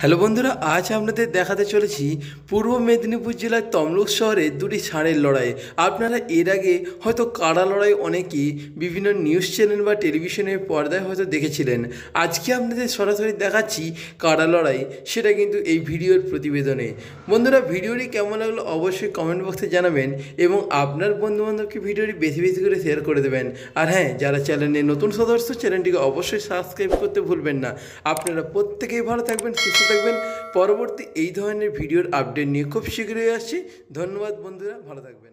Hello বন্ধুরা, আজ আপনাদের দেখাতে চলেছি পূর্ব মেদিনীপুর জেলার তমলুক শহরে দুটি ষাঁড়ের লড়াই। আপনারা এর আগে হয়তো কাড়া লড়াই অনেকেই বিভিন্ন নিউজ চ্যানেল বা টেলিভিশনের পর্দায় হয়তো দেখেছিলেন। আজকে আপনাদের সরাসরি দেখাচ্ছি কাড়া লড়াই, সেটা কিন্তু এই ভিডিওর প্রতিবেদনে। বন্ধুরা, ভিডিওটি কেমন লাগল অবশ্যই কমেন্ট বক্সে জানাবেন এবং আপনার বন্ধুবান্ধবকে ভিডিওটি বেশি বেশি করে শেয়ার করে দেবেন। আর হ্যাঁ যারা চ্যানেলে নতুন সদস্য চ্যানেলটিকে অবশ্যই সাবস্ক্রাইব করতে ভুলবেন না। আপনারা প্রত্যেকেই ভালো থাকবেন, সুস্থ থাকবেন। পরবর্তী এই ধরনের ভিডিওর আপডেট নিয়ে খুব শীঘ্রই আসছি। ধন্যবাদ বন্ধুরা ভালো থাকবেন।